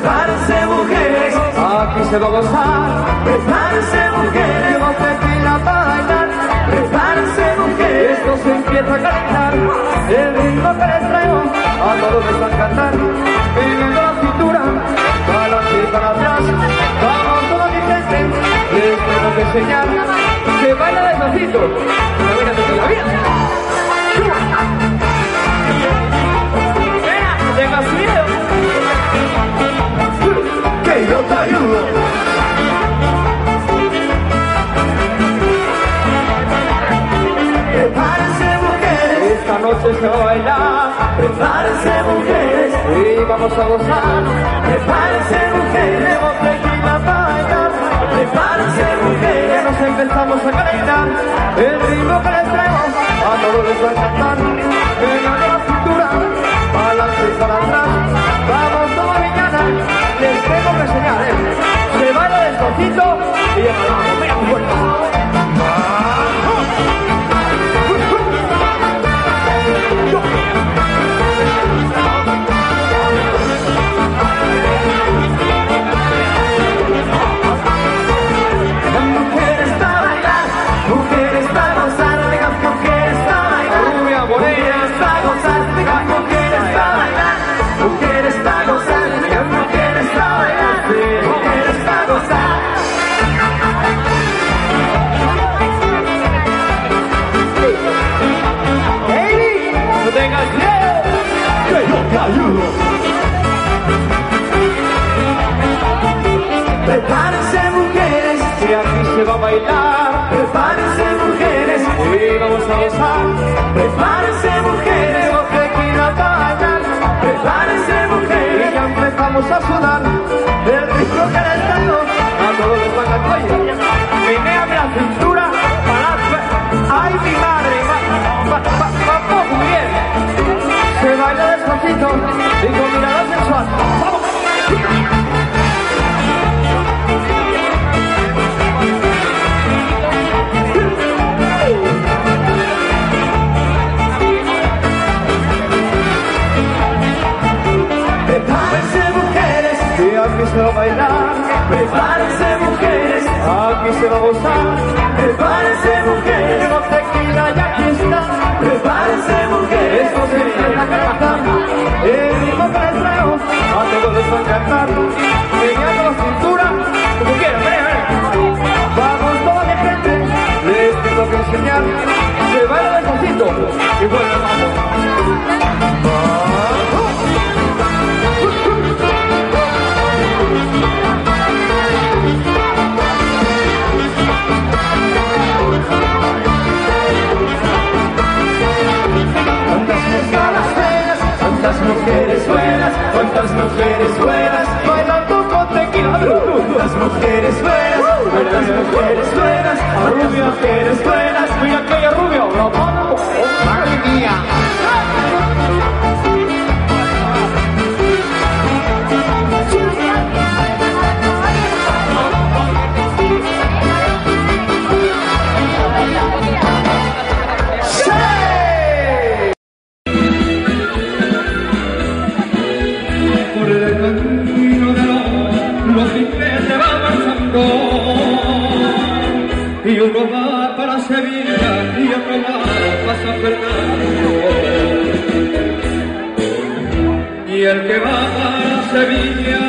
Prepárense mujeres, Aquí se va a gozar. prepárense mujeres, Llevo tequila para bailar. prepárense mujeres. Esto se empieza a calentar. El ritmo que les traigo a todos les va a encantar. Viviendo la cintura, para adelante y para atrás. Vamos toda mi gente, les tengo que enseñar. Se baila despacito. A gozar. prepárense mujeres, Llevo tequila para bailar. prepárense mujeres. nos empezamos a calentar El ritmo que les traigo A todos les va a encantar Vengan la cintura Para adelante y para atrás Vamos toda mañana Les tengo que enseñar Prepárense mujeres, Que aquí se va a bailar. Prepárense mujeres, Y vamos a gozar. Prepárense mujeres, Llevo tequila para bailar. Prepárense mujeres. ya empezamos a sudar aquí se va a gozar. prepárense mujeres, Llevo tequila y aquí está. prepárense mujeres. Esto se empieza a calentar. El ritmo que les traigo a todos les va a encantar. Meneando la cintura, como quieran, ven. Vamos toda mi gente, les tengo que enseñar. Se baila despacito y bueno, buenas, mujeres buenas, cuántas mujeres buenas. Mira aquella rubia. Oh, madre mía. Y uno va para Sevilla y otro va para San Fernando. Y el que va para Sevilla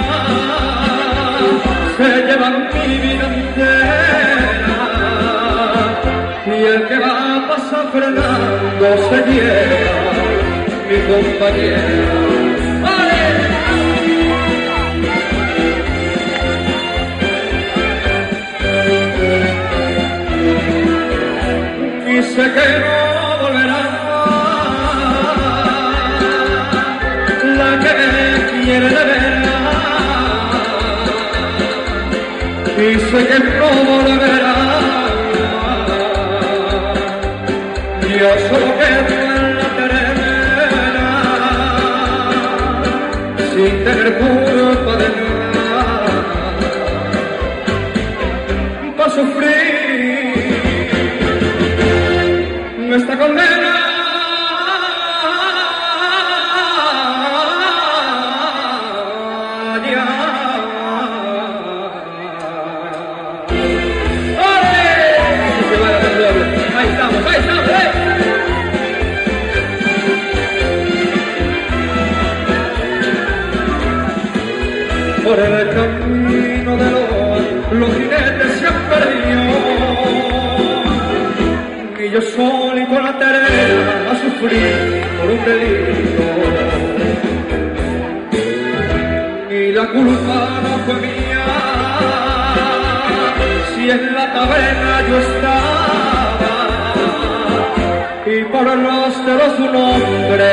se lleva mi vida entera. Y el que va para San Fernando se lleva mi compañera sé que no volverá. La que me quiere de verdad. Y sé que no volverá yo solo el camino de los, los jinetes se han perdido. Y yo solito la terena a sufrir por un delito. Y la culpa no fue mía, si en la taberna yo estaba. Y por el rostro su nombre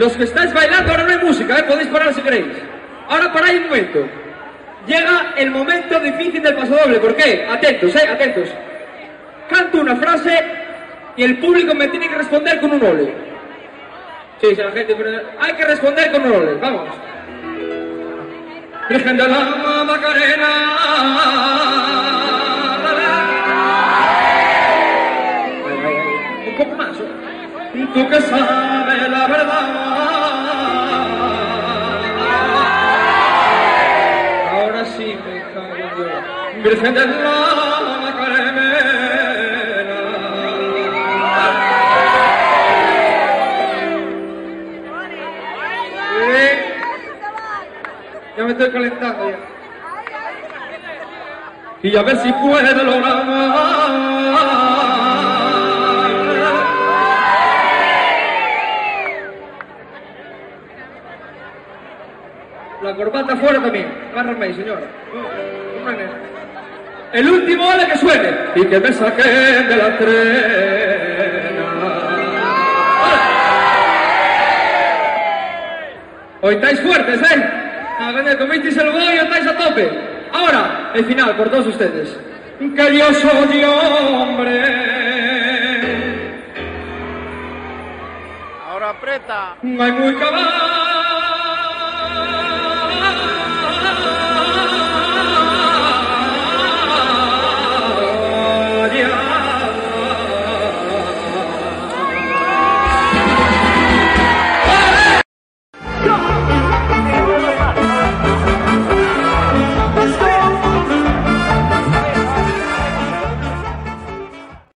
Los que estáis bailando ahora no hay música, ¿eh? podéis parar si queréis. Ahora paráis un momento. Llega el momento difícil del paso doble. ¿Por qué? Atentos, ¿eh? Atentos. Canto una frase y el público me tiene que responder con un ole. Sí, la gente... Hay que responder con un ole. Vamos. Virgen de la Macarena. Un poco más. ¿eh? Tú que estoy calentando ya. Y a ver si puedo lograr. La corbata fuera también. Agárrame ahí, señora. El último ole que suene. Y que me saquen de la trena. Hoy estáis fuertes, ¿eh? A ver, comisteis el bollo, estáis a tope. Ahora, el final, por todos ustedes. Que yo soy hombre. Ahora aprieta. Hay muy caballa.